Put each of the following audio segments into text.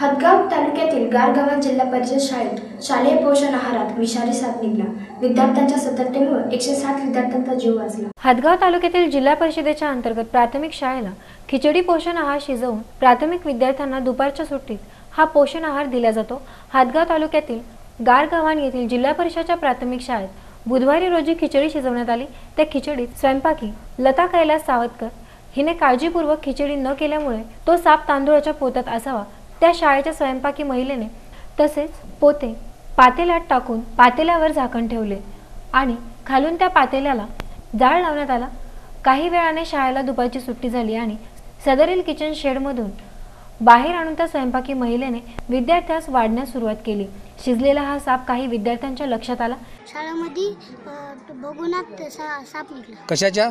हदगाव तालुक्यातील गारगावात जिल्हा परिषद शाळेत शालेय पोषण आहारात विषारी साप निघला. विद्यार्थ्यांच्या सतर्कतेमुळे एकशे साठ विद्यार्थ्यांचा जीव वाचला. हदगाव तालुक्यातील जिल्हा परिषदेच्या अंतर्गत प्राथमिक शाळेला खिचडी पोषण आहार शिजवून प्राथमिक विद्यार्थ्यांना दुपारच्या सुट्टीत हा पोषण आहार दिला जातो. हादगाव तालुक्यातील गारगव्हाण येथील जिल्हा परिषदच्या प्राथमिक शाळेत बुधवारी रोजी खिचडी शिजवण्यात आली. त्या खिचडीत स्वयंपाकी लता कैलास सावतकर हिने काळजीपूर्वक खिचडी न केल्यामुळे तो साप तांदूळाच्या पोत्यात असावा. त्या शाळेच्या स्वयंपाकी महिलेने तसेच पोते पातेल्यात टाकून पातेल्यावर झाकण ठेवले आणि खालून त्या पातेल्याला जाळ लावण्यात आला. काही वेळाने शाळेला दुपारची सुट्टी झाली आणि सदरील किचन शेडमधून बाहेर आणून त्या स्वयंपाकी महिलेने विद्यार्थ्यास वाढण्यास सुरुवात केली. शिजलेला हा साप काही विद्यार्थ्यांच्या लक्षात आला. शाळेमध्ये सा साप निघला. कशाच्या?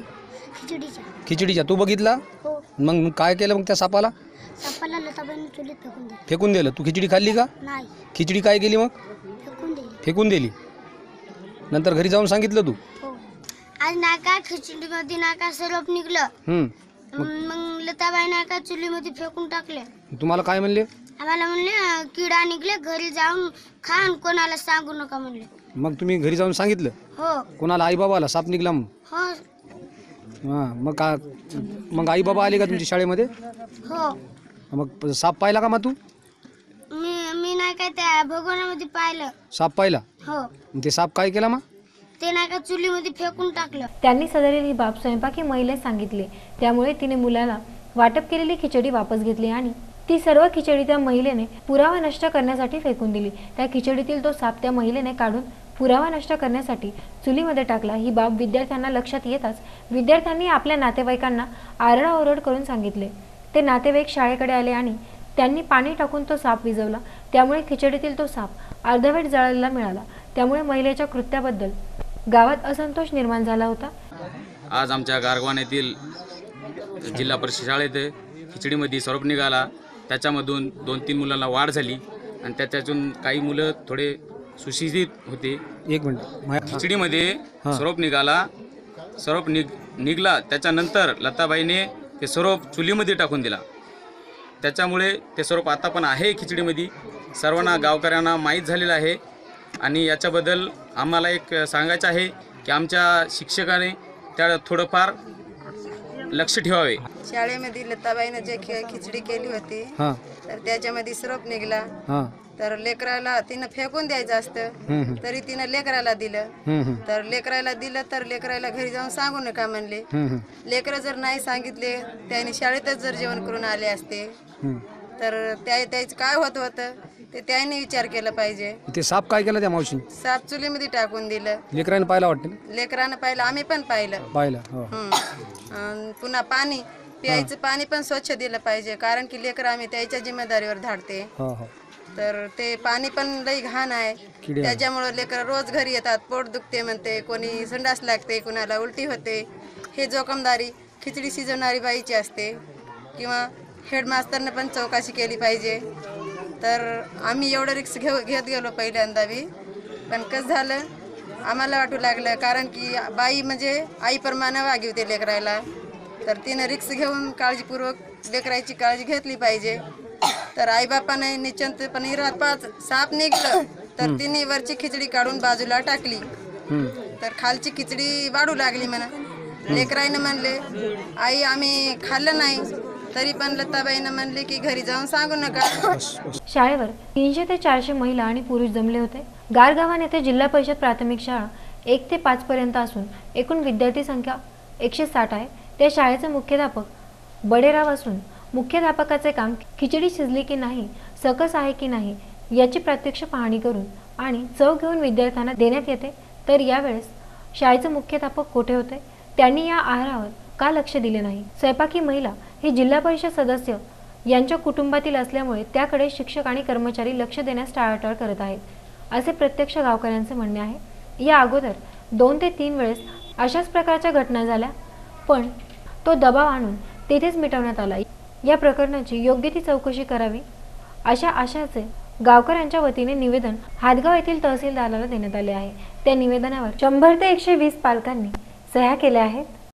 खिचडीचा खिचडीच्या. तू बघितला? हो. मग मग काय केलं मग त्या सापाला? सापाला लताबाईने चुलीत फेकून दिली. फेकून दिलं? तू खिचडी खाल्ली का? नाही. खिचडी काय केली मग? फेकून दिली. फेकून दिली. नंतर घरी जाऊन सांगितलं तू? हो. आज नाका खिचडीमध्ये नाका सरप निघलं. हम्म. मग लताबाई नाका चुलीमध्ये फेकून टाकले. तुम्हाला काय म्हणले? आम्हाला म्हणले अ, किडा निघले घरी जाऊन खा आणि कोणाला सांगू नका म्हणले. मग तुम्ही घरी जाऊन सांगितलं? हो. कोणाला? आई बाबाला साप निघला मग? हो. हां मग का मग आई बाबा आले का तुमच्या शाळेमध्ये? हो. मग साप पाहिला का मग तू मी मी नाही काय त्या भगवानामध्ये पाहिलं. साप पाहिला? हो. ते साप काय केला मग? ते नाही का चुलीमध्ये फेकून टाकलं. त्यांनी सदरील ही बाब स्वयंपाकी महिलेस सांगितले. त्यामुळे तिने मुलाला वाटप केलेली खिचडी वापस घेतली आणि ती सर्व खिचडी त्या महिलेने पुरावा नष्ट करण्यासाठी फेकून दिली. त्या खिचडीतील तो साप त्या महिलेने काढून पुरावा नष्ट करण्यासाठी चुलीमध्ये टाकला. ही बाब विद्यार्थ्यांना लक्षात येताच विद्यार्थ्यांनी आपल्या नातेवाईकांना आरडाओरड करून सांगितले. ते नातेवाईक शाळेकडे आले आणि त्यांनी पाणी टाकून तो साप विझवला. त्यामुळे खिचडीतील तो साप अर्धवेट जळायला मिळाला. त्यामुळे महिलेच्या कृत्याबद्दल गावात असंतोष निर्माण झाला होता. आज आमच्या गारगवान येथील जिल्हा परिषद शाळेत खिचडीमध्ये स्वरूप निघाला. त्याच्यामधून दोन तीन मुलांना वाढ झाली आणि त्याच्यातून काही मुलं थोडे सुशिक्षित होते. एक मिनिट. मा- खिचडीमध्ये. स्वरूप निघाला. स्वरूप निघ निघला. त्याच्यानंतर लताबाईने ते स्वरूप चुलीमध्ये टाकून दिला. त्याच्यामुळे ते स्वरूप आता पण आहे खिचडीमध्ये. सर्वांना गावकऱ्यांना माहीत झालेलं आहे. आणि याच्याबद्दल आम्हाला एक सांगायचं आहे की आमच्या शिक्षकाने त्या थोडंफार लक्ष ठेवावे शाळेमध्ये लताबाईनं जे खि- खिचडी केली होती हां तर त्याच्यामध्ये सिरप निघला हां तर लेकराला तिनं फेकून द्यायचं असतं. तरी तिनं लेकराला दिलं हम्म, हम्म. तर लेकराला दिलं तर लेकराला घरी जाऊन सांगू नका म्हणले हम्म, हम्म. लेकरं जर नाही सांगितले त्याने शाळेतच जर जेवण करून आले असते हम्म. तर त्या त्याचं काय होत होतं ते त्याने विचार केला पाहिजे. ते साप काय केला त्या मावशीने? साप चुलीमध्ये टाकून दिलं. लेकराने पाहायला वाटतं? ना लेकरानं पाहिलं. आम्ही पण पाहिलं. पाहिलं हो. अन पुन्हा पाणी प्यायचं पाणी पण स्वच्छ दिलं पाहिजे. कारण की लेकर आम्ही त्याच्या जिम्मेदारीवर धाडते. हो हो. तर ते पाणी पण लई घाण आहे. किडे आहे. त्याच्यामुळं लेकर रोज घरी येतात पोट दुखते म्हणते कोणी संडास लागते कुणाला उलटी होते. हे जोखमदारी खिचडी शिजवणारी बाईची असते. किंवा हेडमास्तरने पण चौकशी केली पाहिजे. तर आम्ही एवढं रिक्स घेऊ घेत गेलो पहिल्यांदा बी. पण कसं झालं? आम्हाला वाटू लागलं कारण की बाई म्हणजे आईप्रमाणे वागवते लेकरायला. तर तिनं रिक्स घेऊन काळजीपूर्वक लेकरायची काळजी घेतली पाहिजे. तर आईबापाने निश्चिंतपणे रात पाच साप निघलं तर तिने वरची खिचडी काढून बाजूला टाकली. तर खालची खिचडी वाढू लागली म्हणा. लेकराईनं म्हणले आई आम्ही खाल्लं नाही. तरी पण लताबाईनं म्हणले की घरी जाऊन सांगू नका. शाळेवर तीनशे ते चारशे महिला आणि पुरुष जमले होते. गारगावान येथे जिल्हा परिषद प्राथमिक शाळा एक ते पाच पर्यंत असून एकूण विद्यार्थी संख्या एकशे साठ आहे. त्या शाळेचे मुख्याध्यापक बडेराव असून मुख्याध्यापकाचे काम खिचडी शिजली की नाही सकस आहे की नाही याची प्रत्यक्ष पाहणी करून आणि चव घेऊन विद्यार्थ्यांना देण्यात येते तर यावेळेस शाळेचे मुख्याध्यापक कोठे होते? त्यांनी या आहारावर का लक्ष दिले नाही? स्वयंपाकी महिला हे जिल्हा परिषद सदस्य यांच्या कुटुंबातील असल्यामुळे त्याकडे शिक्षक आणि कर्मचारी लक्ष देण्यास टाळाटाळ करत आहेत असे प्रत्यक्ष गावकऱ्यांचे म्हणणे आहे. या अगोदर दोन ते तीन वेळेस अशाच प्रकारच्या घटना झाल्या पण तो दबाव आणून तेथेच मिटवण्यात आला. या प्रकरणाची योग्य ती चौकशी करावी अशा आशाचे गावकऱ्यांच्या वतीने निवेदन हातगाव येथील तहसीलदाराला देण्यात आले आहे. त्या निवेदनावर शंभर ते एकशे वीस पालकांनी सह्या केल्या आहेत.